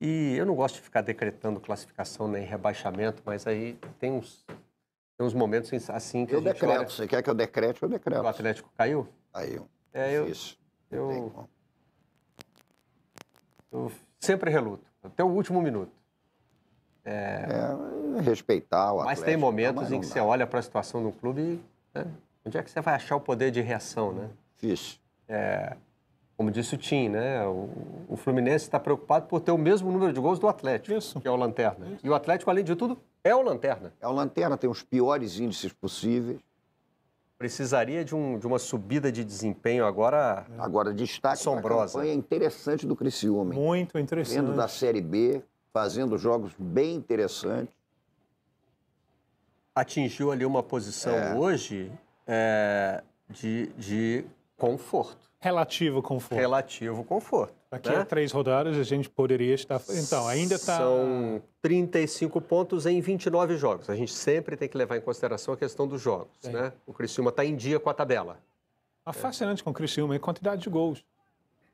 E eu não gosto de ficar decretando classificação nem rebaixamento, mas aí tem uns, tem uns momentos assim que eu a gente decreto. olha... Você quer que eu decrete, eu decreto. O Atlético caiu? Caiu. É, eu, Difícil. eu, eu sempre reluto, até o último minuto. É, respeitar o Mas Atlético, tem momentos mas em que dá. você olha para a situação do clube e né, onde é que você vai achar o poder de reação, né? Difícil. Como disse o Tim, né? O, o Fluminense está preocupado por ter o mesmo número de gols do Atlético, Isso. que é o Lanterna. E o Atlético, além de tudo, é o Lanterna. É o Lanterna, tem os piores índices possíveis. Precisaria de, um, de uma subida de desempenho agora. Agora, destaque Assombrosa. campanha interessante do Criciúma. hein? Muito interessante. da Série B, fazendo jogos bem interessantes. Atingiu ali uma posição É. hoje é, de, de conforto, Relativo conforto. relativo conforto. Daqui né? a três rodadas a gente poderia estar. Então, ainda está. São 35 pontos em 29 jogos. A gente sempre tem que levar em consideração a questão dos jogos. Sim. Né? O Criciúma está em dia com a tabela. A fascinante com o Criciúma é a quantidade de gols.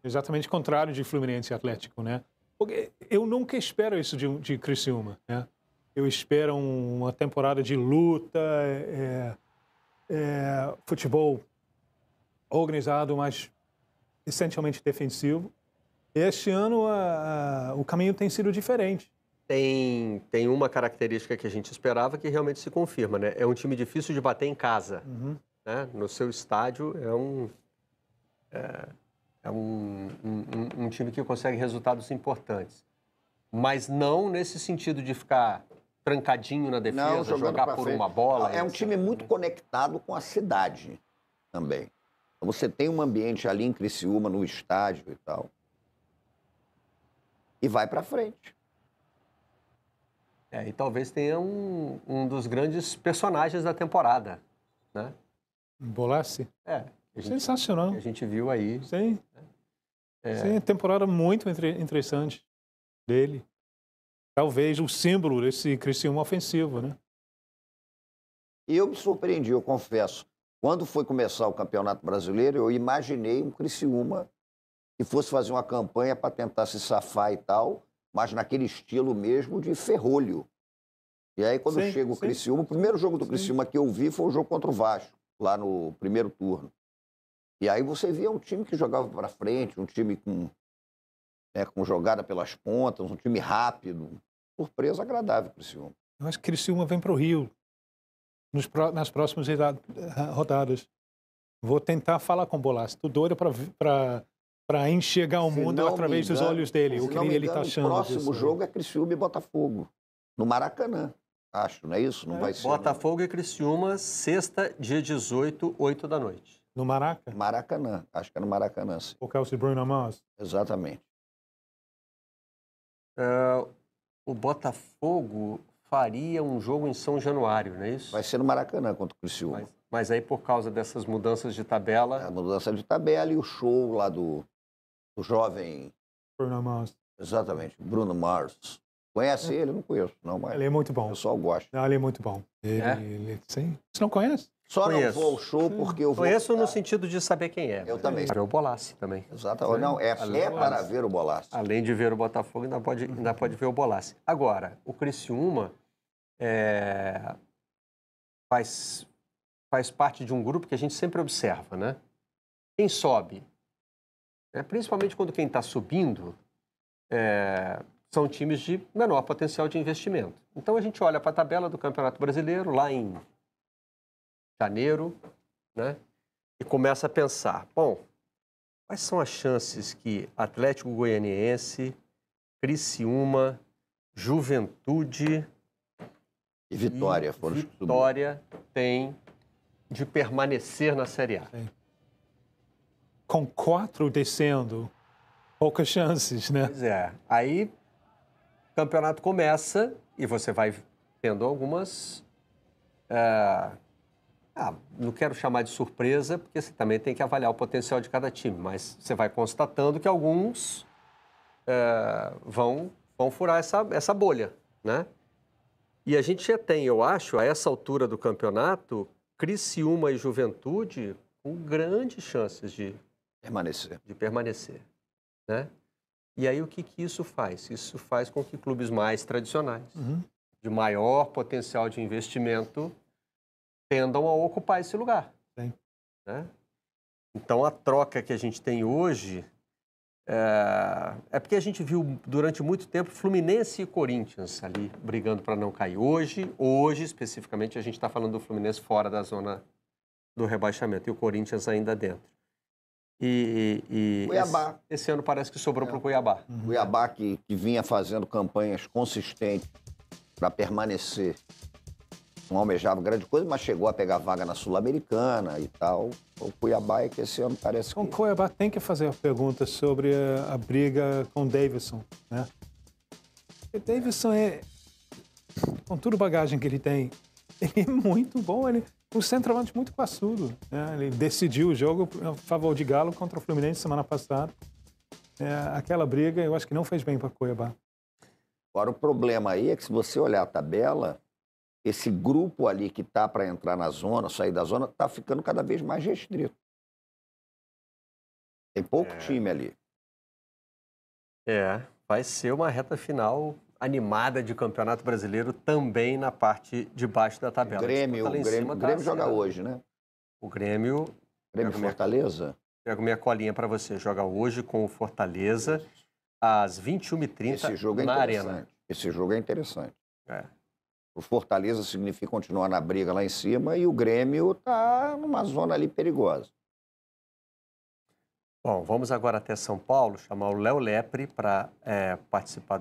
Exatamente o contrário de Fluminense e Atlético, né? Porque eu nunca espero isso de, de Criciúma, né? Eu espero um- uma temporada de luta, é, é, futebol organizado, mas essencialmente defensivo. Este ano a- a- o caminho tem sido diferente. Tem, tem uma característica que a gente esperava que realmente se confirma, né? É um time difícil de bater em casa. Uhum. Né? No seu estádio é um. É, é um, um- um- um time que consegue resultados importantes. Mas não nesse sentido de ficar trancadinho na defesa, jogando jogar por frente. uma bola. É um time muito conectado com a cidade também. Você tem um ambiente ali em Criciúma, no estádio e tal. E vai para frente. É, e talvez tenha um, um dos grandes personagens da temporada. Né? Bolassi? É, gente, Sensacional. a gente viu aí. Sim. É. Sim, temporada muito interessante dele. Talvez o símbolo desse Criciúma ofensivo, né? E eu me surpreendi, eu confesso. Quando foi começar o Campeonato Brasileiro, eu imaginei um Criciúma que fosse fazer uma campanha para tentar se safar e tal, mas naquele estilo mesmo de ferrolho. E aí, quando Sim, chega o sim. Criciúma, o primeiro jogo do Sim. Criciúma que eu vi foi o jogo contra o Vasco, lá no primeiro turno. E aí você via um time que jogava para frente, um time com, né, com jogada pelas pontas, um time rápido. Surpresa agradável, Criciúma. Eu acho que Criciúma vem para o Rio nos nas próximas reda- rodadas. Vou tentar falar com o Bolassi. Estou doido para enxergar o Se mundo não através dos engano- olhos dele. O que não ele está achando O próximo disso. jogo é Criciúma e Botafogo. No Maracanã, acho, não é isso? Não É. vai ser Botafogo e Criciúma, sexta, dia 18, 8 da noite. No Maraca? Maracanã. Acho que é no Maracanã, sim. Por causa de Bruno Mars. Exatamente. É, o Botafogo faria um jogo em São Januário, não é isso? Vai ser no Maracanã contra o Criciúma. Mas, mas aí, por causa dessas mudanças de tabela, A mudança de tabela e o show lá do, do jovem, Bruno Mars. exatamente, Bruno Mars. Conhece ele? Não conheço, não, mas Ele é muito o bom. pessoal gosta. Não, ele é muito bom. Ele, É? ele- sim. Você não conhece? Só Conheço. não vou ao show porque eu vou... conheço no sentido de saber quem é. Eu também. Para ver o Bolassi também. Exatamente. Não, é, é para ver o Bolassi. Além de ver o Botafogo, ainda pode, ainda pode ver o Bolassi. Agora, o Criciúma é, faz, faz parte de um grupo que a gente sempre observa, né? Quem sobe, é, principalmente quando quem está subindo, é, são times de menor potencial de investimento. Então a gente olha para a tabela do Campeonato Brasileiro lá em janeiro, né? E começa a pensar, bom, quais são as chances que Atlético Goianiense, Criciúma, Juventude E Vitória e. Vitória tem de permanecer na Série A? Com quatro descendo, poucas chances, né? Pois é. Aí campeonato começa e você vai tendo algumas. é, ah, não quero chamar de surpresa, porque você também tem que avaliar o potencial de cada time, mas você vai constatando que alguns é, vão, vão furar essa, essa bolha, né? E a gente já tem, eu acho, a essa altura do campeonato, Criciúma e Juventude com grandes chances de, Permanecer. de permanecer, né? E aí o que, que isso faz? Isso faz com que clubes mais tradicionais, Uhum. de maior potencial de investimento, tendam a ocupar esse lugar. Né? Então a troca que a gente tem hoje é, é porque a gente viu durante muito tempo Fluminense e Corinthians ali brigando para não cair. Hoje, hoje especificamente, a gente está falando do Fluminense fora da zona do rebaixamento e o Corinthians ainda dentro. E, e- Cuiabá. Esse, esse ano parece que sobrou É. para o Cuiabá. Cuiabá, que, que vinha fazendo campanhas consistentes para permanecer, não almejava grande coisa, mas chegou a pegar vaga na Sul-Americana e tal. O Cuiabá é que esse ano parece que... O Cuiabá tem que fazer a pergunta sobre a, a briga com o Davidson, né? O Davidson é, com toda a bagagem que ele tem, ele é muito bom, ele um centroavante muito passudo, né? Ele decidiu o jogo a favor de Galo contra o Fluminense semana passada. É, aquela briga, eu acho que não fez bem para Cuiabá. Agora, o problema aí é que se você olhar a tabela, esse grupo ali que tá para entrar na zona, sair da zona, tá ficando cada vez mais restrito. Tem pouco É. time ali. É, vai ser uma reta final animada de Campeonato Brasileiro também na parte de baixo da O tabela. A Grêmio, o Grêmio, o tá Grêmio joga acirrada. hoje, né? O Grêmio, Grêmio o Fortaleza. pego minha colinha para você, joga hoje com o Fortaleza às 21h30 Esse jogo é na. Arena. Esse jogo é interessante. É. O Fortaleza significa continuar na briga lá em cima e o Grêmio tá numa zona ali perigosa. Bom, vamos agora até São Paulo, chamar o Léo Lepre para participar